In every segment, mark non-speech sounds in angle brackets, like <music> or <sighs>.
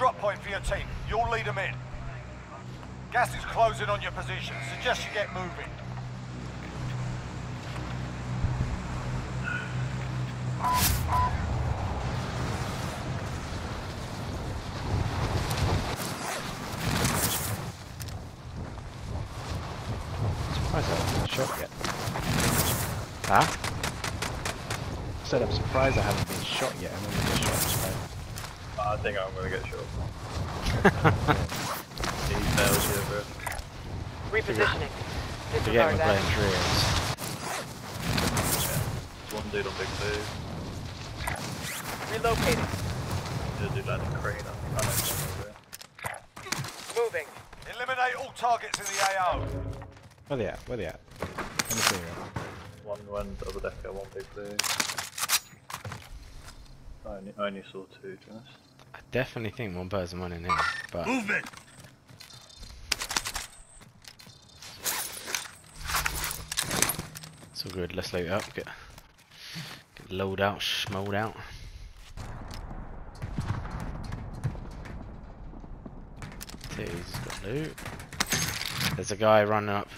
drop point for your team. You'll lead them in. Gas is closing on your position. Suggest you get moving. Surprised I haven't been shot yet. Huh? I said I'm surprised I haven't been shot yet. I think I'm gonna get shot. <laughs> he fails here, bro. Repositioning. Forget Disregard we're that. playing trios. One dude on big two. Relocating. The other dude landing crane. I think I know Moving. Eliminate all targets in the AO. Where they at? Where they at? Let me see. there. One one double decker, one big blue. I only, I only saw two, to be honest. I definitely think one person went in here, but Movement. it's all good. Let's load up. Get, get load out, schmoed out. He's got loot. There's a guy running up.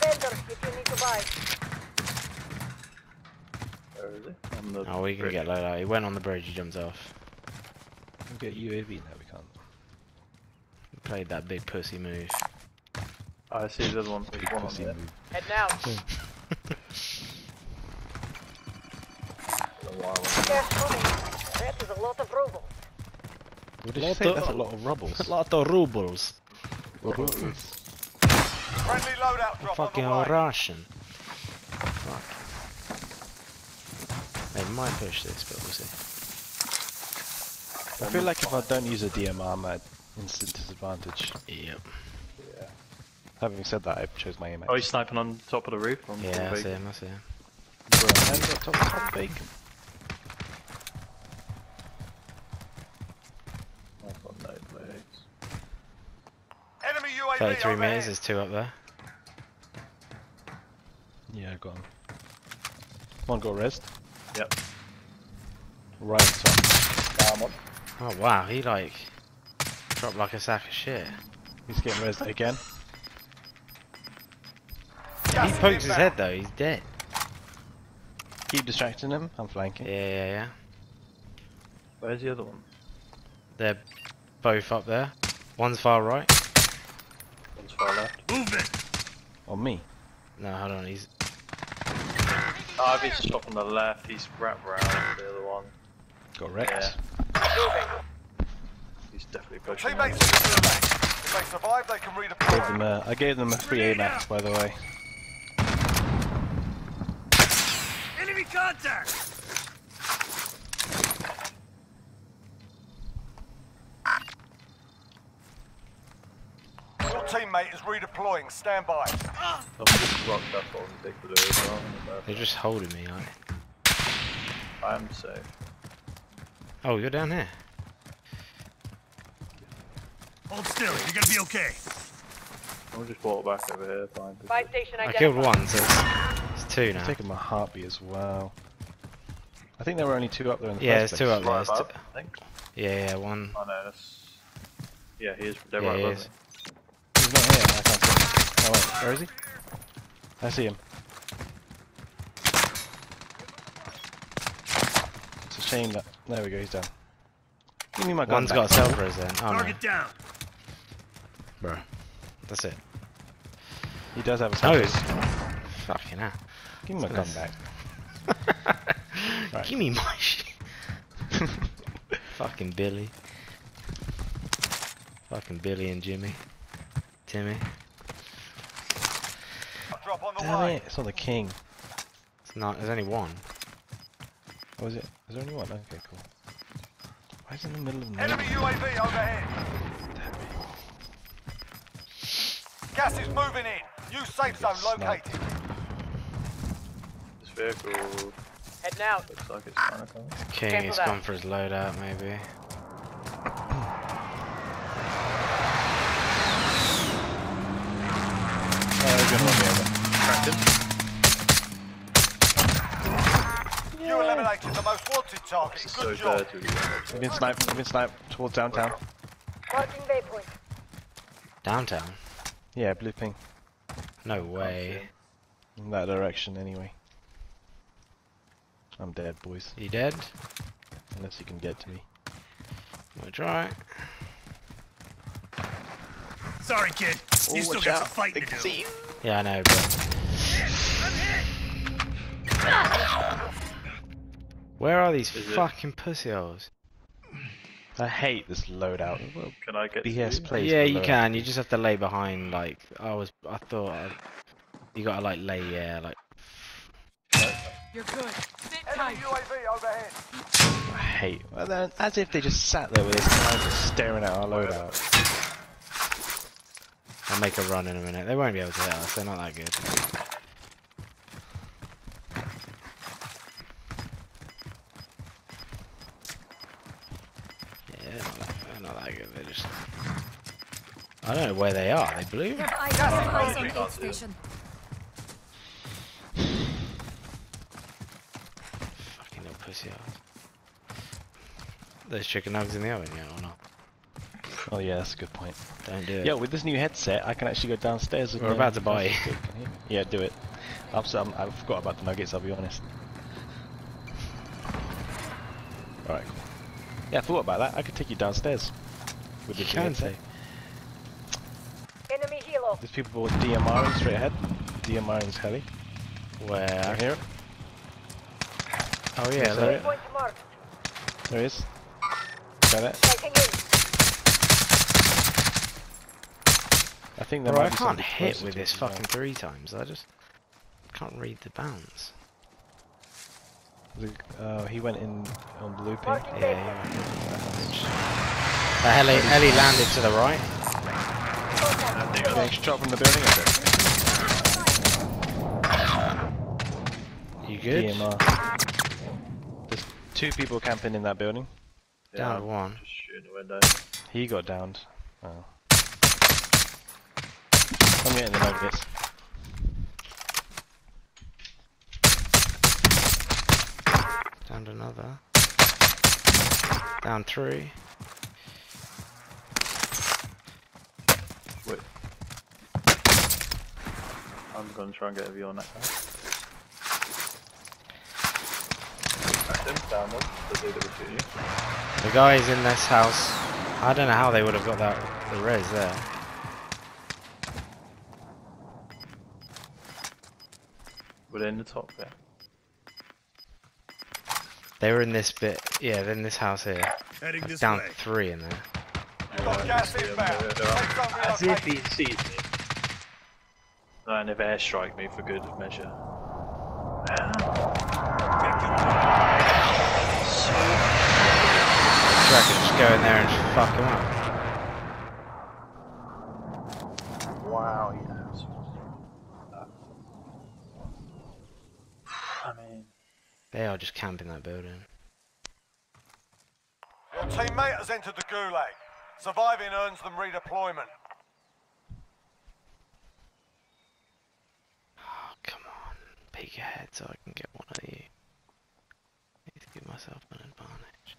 Vendor, if you need to buy. Where is he? On the Oh, we can bridge. get load out. He went on the bridge. He jumped off. We get UAV. No, we can't. He played that big pussy move. I see the other one. There's one on Pussy there. move. Heading out. The wild one. Gas moving. That is a lot of rubble. What did you Lot say? of- That's a lot of rubbles. <laughs> lot of rubles. Rubles. Friendly loadout drop Fucking on the way. Russian. Fuck. They might push this, but we'll see. I feel like if I don't use a DMR, I'm at instant disadvantage. Yep. Yeah. Having said that, I chose my aim. Oh, he's sniping on top of the roof. On Yeah, the I see bacon. him, I see him. Bro, and got top, top bacon. I've got no blades. Enemy UAV 33 meters, there's two up there. Yeah, got him. One got rest. Yep. Right on top. I'm on. Oh wow, he like dropped like a sack of shit. He's getting res again. Gas he pokes his inbound. head though, he's dead. Keep distracting him. I'm flanking. Yeah, yeah, yeah. Where's the other one? They're both up there. One's far right. One's far left. On me. No, hold on, he's Oh, if he's shot on the left, he's wrapped round the other one. Got wrecked. Yeah. He's definitely pushing. Teammates the gulag. If they survive, they can Gave redeploy. them a, I gave them a free AMAX, by the way. Enemy contact! Your teammate is redeploying. Stand by. I've just rocked up on Big Blue as well. they're just holding me like. I'm safe. Oh, you're down here. Hold still, you're gonna be okay. I'll just walk back over here, find Big station I identified. killed one, so it's, it's two now. It's taking my heartbeat as well. I think there were only two up there in the Yeah, first there's two place. up there. Right above, I think. Yeah, yeah, one. Oh no, that's. Yeah, he is. They're Yeah, right he above is. me. He's not here. I can't see him. Oh wait, where is he? I see him. It's a shame that. There we go. He's down. Give me my gun One's back. got a self res then. Oh no, Target down. bro. That's it. He does have a Oh, self fucking hell. Give me my gun back. <laughs> Right. Give me my <laughs> shit. Fucking Billy. Fucking Billy and Jimmy. Timmy. Drop on the Damn way. it! It's not the king. It's not. There's only one. What was it? Is there only one? Okay, cool. Why is it in the middle of Enemy? UAV overhead. Gas is moving in. New safe zone Sniped. located. This vehicle Heading out. looks like it's trying to come. King Cancel has that. gone for his loadout, maybe. Oh, they're gonna run me over. Cracked him. Target. It's Good so job. dirty. We've been sniped. We've been sniped towards downtown. Marking waypoint. Downtown? Yeah, blue ping. No way. In that direction, anyway. I'm dead, boys. You dead? Unless you can get to me. We'll try. Sorry, kid. You still got some fighting to do. Yeah, I know, but. Ah! Where are these Is it- fucking pussy holes? I hate this loadout. Well, Can I get BS to you? plays. yeah, you loadout. can. You just have to lay behind. Like I was, I thought I, you gotta like lay, yeah, like. You're good. Sit Enemy tight. UAV overhead. I hate. Well, then, as if they just sat there with their eyes just staring at our loadout. I'll make a run in a minute. They won't be able to hit us. They're not that good. Yeah, they're not that, they're not that good. They're just. I don't know where they are. They blue? Have eyes on on we aid can't do it. station. Fucking little pussy holes. Those chicken nuggets in the oven yet or not? Oh yeah, that's a good point. Don't do it. Yeah, with this new headset, I can actually go downstairs. We're about to buy. That's good, can you? Yeah, do it. I'm, I'm, I forgot about the nuggets. I'll be honest. All right. Cool. Yeah, I thought about that. I could take you downstairs. With You this new can headset. say. Enemy helo. There's people with DMR straight ahead. DMR is heli. Where? Right here. Oh yeah, Sorry. look. Waypoint marked. There he is. Got it. Sighting in. I think there Bro, might I can't hit with this us as fucking three times. I just can't read the bounce. The- Uh, he went in on blue ping. Yeah, yeah. The heli, heli landed to the right. Yeah, he shot from the building. I You good? DMR. There's two people camping in that building. Down I'm one. Just shooting the window. He got downed. Oh. I'm getting the nuggets. Downed another. Down three. I'm gonna try and get a view on that guy. That's him, down there. The dude that was shooting you. The guys in this house. I don't know how they would have got that the res there. Were they in the top there? They were in this bit. Yeah, they're in this house here. Heading That's this down way. three in there. You've got gas Yeah, inbound. they're- they're Safe zone As if he sees me. And if airstrike me for good measure. So I could just go in there and just fuck them up. Wow, yes. I mean, They are just camping that building. Your teammate has entered the gulag. Surviving earns them redeployment. Oh, come on. Peek ahead so I can get one of you. Need to give myself an advantage.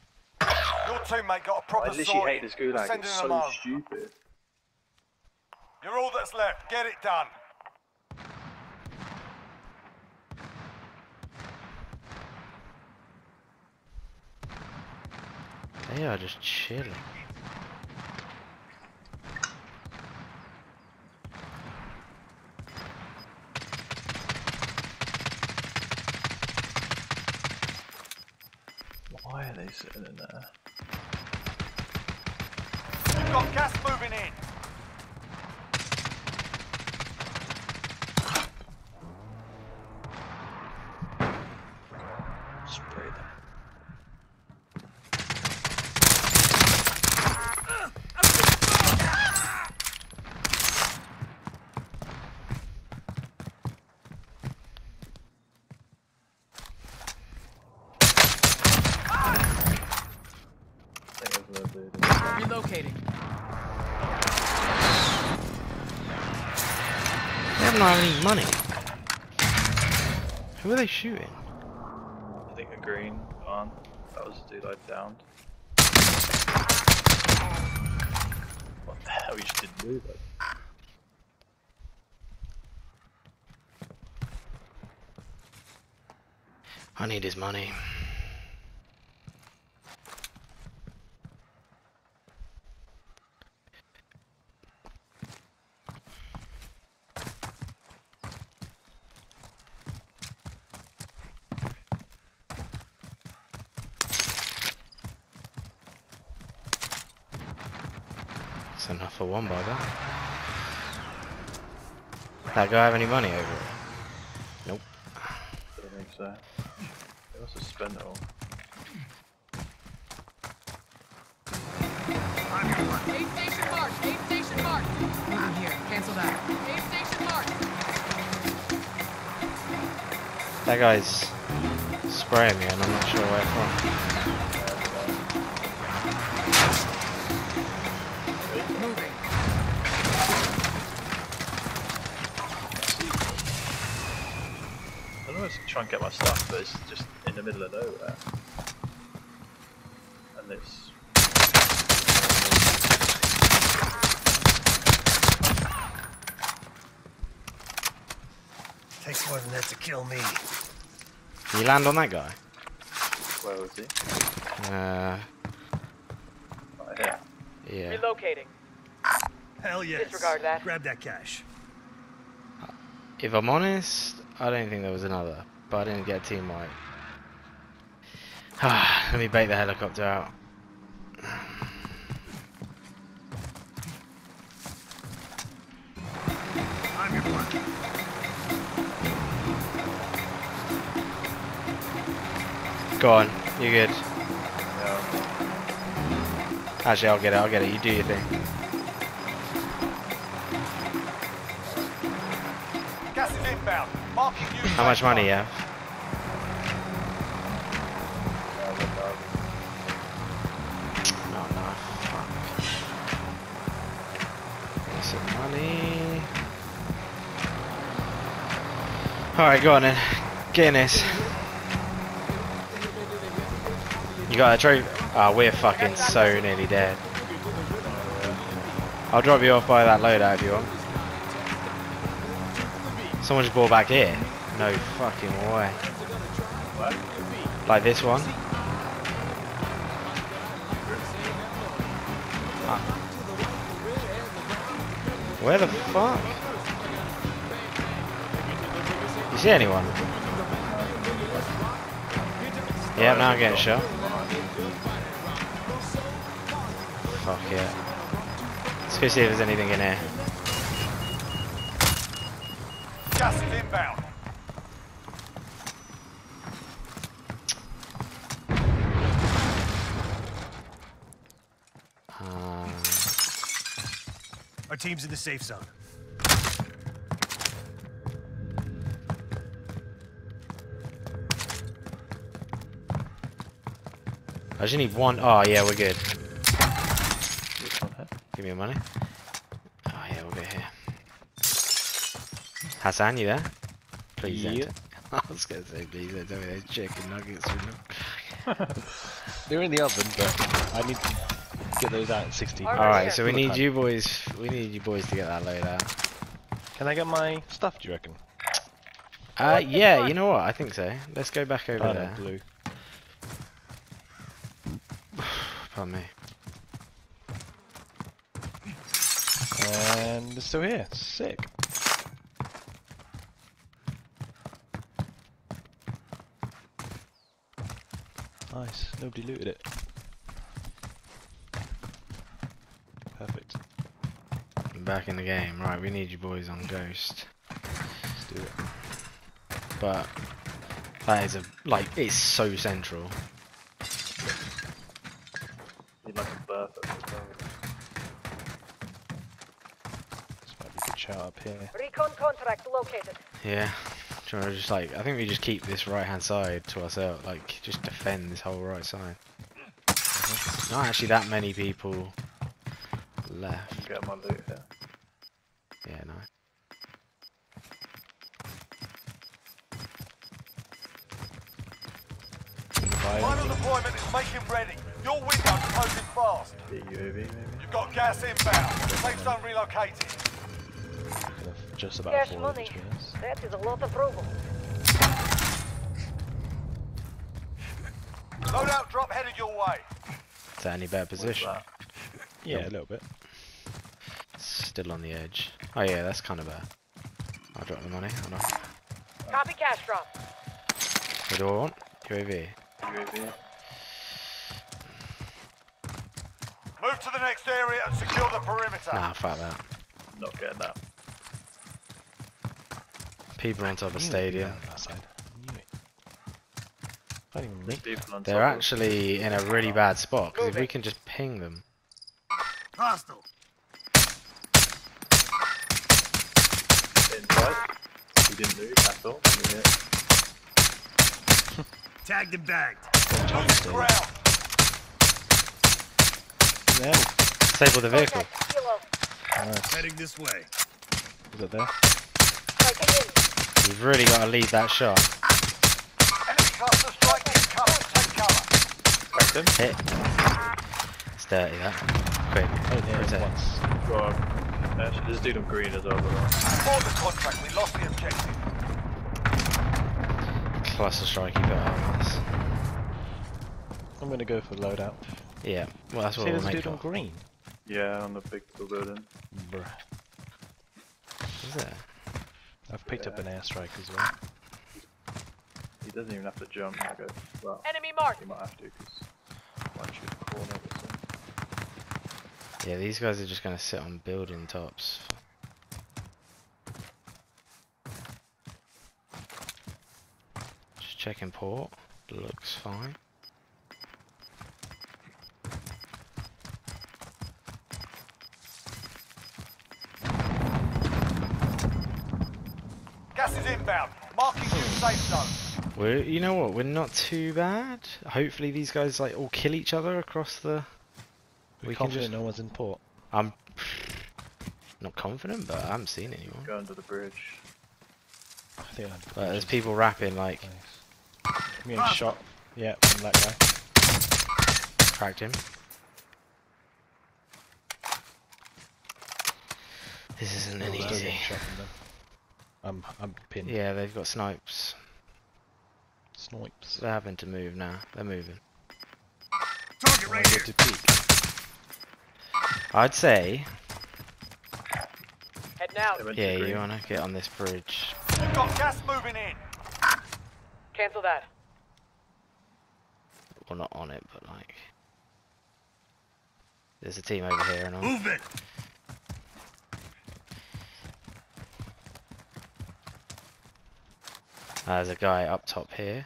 Your teammate got a I proper literally sorting. hate this gulag. Sending It's them so home. stupid. You're all that's left. Get it done. They are just chilling. You've got gas moving in. Spray them. I think there's another dude in there. Relocating. They haven't had any money. Who are they shooting? I think a green on. That was the dude I downed. What the hell? You just didn't move it. I need his money. That's enough for one that. Guy have any money over it? Nope. Don't think so. Must have spent it all. That. That guy's spraying me and I'm not sure where from. Try and get my stuff, but it's just in the middle of nowhere. And it's Takes more than that to kill me. Can you land on that guy? where was he? Uh, Right here. yeah. Relocating. Hell yes. Disregard that. Grab that cash. If I'm honest, I don't think there was another, but I didn't get a team wipe. <sighs> Let me bait the helicopter out. I'm your partner. Go on, you're good. Yeah. Actually, I'll get it, I'll get it. You do your thing. Gas is inbound. Marking you. How much money you have? Alright, go on then. Get in this. You got a trophy? Ah, we're fucking so nearly dead. I'll drop you off by that loadout if you want. Someone just bought back here. No fucking way. Like this one. Ah. Where the fuck? See anyone? Yeah, now I'm getting shot. Fuck yeah. Let's go see if there's anything in here. Gas is inbound. Um, Our team's in the safe zone. I just need one. Oh yeah, we're good. This one here. Give me your money. Oh yeah, we'll go here. Hassan, you there? Please Yeah. enter. <laughs> I was gonna say please don't tell me there's chicken nuggets with them. <laughs> They're in the oven, but I need to get those out at 60. Alright, Alright, so we need you boys we need you boys to get that load out. Can I get my stuff, do you reckon? Uh yeah, you know what, I think so. Let's go back over Oh, no, there. blue. Pardon me. And they're still here. Sick. Nice. Nobody looted it. Perfect. I'm back in the game. Right, we need you boys on Ghost. Let's do it. But that is a like it's so central. Need like a berth at the top. This might be a good shout up here. Recon contract located. Yeah. Trying to just like I think we just keep this right hand side to ourselves, like just defend this whole right side. Not actually that many people left. Get my loot here. Yeah, no. In the fire. Final deployment is making ready. Your window's closing fast. The UAV maybe? You've got gas inbound. Safe zone relocated. Kind just about Cash forward money. between. That is a lot of rubles. Loadout drop headed your way. Is that any better position? that? Yeah, a little bit. Still on the edge. Oh yeah, that's kind of bad. I'll drop the money. Hold on. Copy cash drop. What do I want? UAV. UAV. Move to the next area and secure the perimeter. Nah, fuck that. Not getting that. People on top of Knew it'd be stadium. on that side. Knew it. Can't even There's reach. people on They're actually in a really bad spot because if we can just ping them. Hostile. He didn't move at all. <laughs> Tagged and bagged. Losing ground. No, Disable the vehicle. Nice. Heading this way. Is it there? Striking in. You've really got to lead that shot. Enemy cluster strike incoming. Take cover. Him. Hit. It's dirty that. Quick. Oh, yeah, protect. once. Got Actually, there's a dude on green as well. but- uh, For the contract, we lost the objective. Cluster strike uh, you got on us. I'm gonna go for loadout. Yeah, well that's what See, we'll there's a make dude on green. Yeah, on the big blue building. Bruh. Is there? I've picked up an airstrike as well. He doesn't even have to jump. I go, well, Enemy marked. he might have to because might shoot the corner. But so. Yeah, these guys are just gonna sit on building tops. Just checking port. Looks fine. Safe zone. We're, you know what? We're not too bad. Hopefully these guys like all kill each other across the. We're We can confident just. no one's in port. I'm not confident, but I haven't seen anyone. Go under the bridge. I think I'm But there's people rapping like Nice. I'm ah. shot. Yeah, from that guy. cracked him. This isn't an easy. getting shot from them. I'm I'm pinned. Yeah, they've got snipes. Snipes. They're having to move now. They're moving. Target Wanna right here. to peak. I'd say, Head out. They went to yeah, you wanna get on this bridge. You've got gas moving in. Cancel that. Well, not on it, but like. There's a team over here and all. Movement. Uh, there's a guy up top here.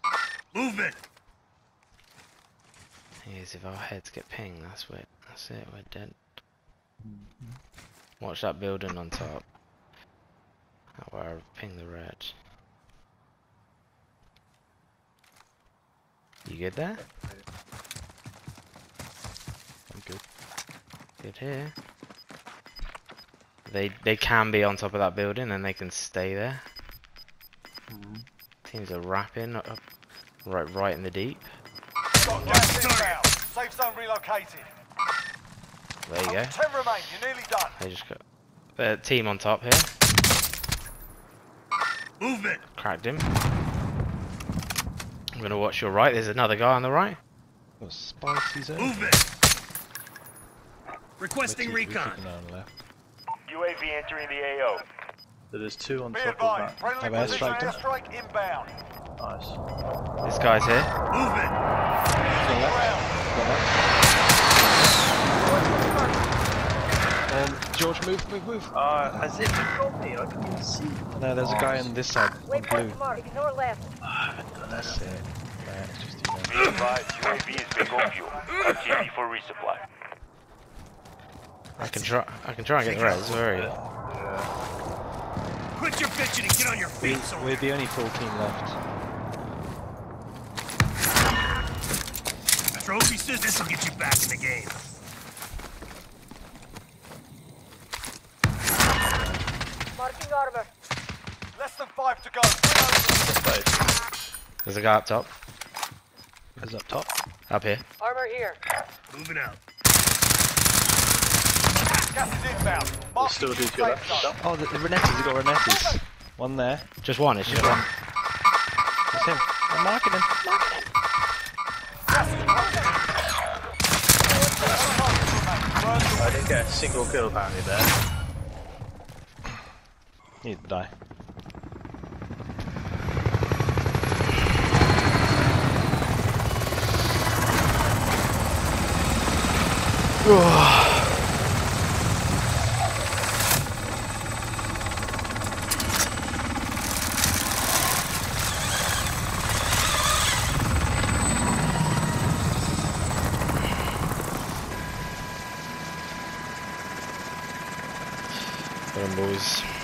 Movement. Thing is, if our heads get pinged, that's it. That's it. We're dead. Watch that building on top. Oh, where I ping the red. You good there? I'm good. Good here. They they can be on top of that building and they can stay there. Teams are wrapping up right right in the deep. Got gas inbound. Safe zone relocated. There you go. Ten remain. You're nearly done. They just got uh, team on top here. Movement. Cracked him. I'm gonna watch your right. There's another guy on the right. Oh, spicy zone. Movement. Requesting recon. keep an eye on the left. UAV entering the AO. So there's two on Be top of that. Friendly Have precision airstrike them? airstrike inbound. Nice. This guy's here. Movement. Um, George, move, move, move. Uh, has it got me? I can't even see. No, there's a guy on this side. On Waypoint blue. marked. Ignore left. That's it. Right, it's just you Be advised, UAV is bingo fuel. RTB for resupply. I can try. I can try and get the res. Where are you? Quit your bitching and get on your We, feet, soldier. we're the only full team left. Trophy says this will get you back in the game. Marking armor. Less than five to go. Win There's a guy up top. Where's up top? Up here. Armor here. Moving out. Gas is Still the do new to left. Oh, the, the Renettis, you got Renettis. One there. Just one, it's just one. That's him. I'm marking him. Gas is. I didn't get a single kill apparently there. Need to die. Got Vamos.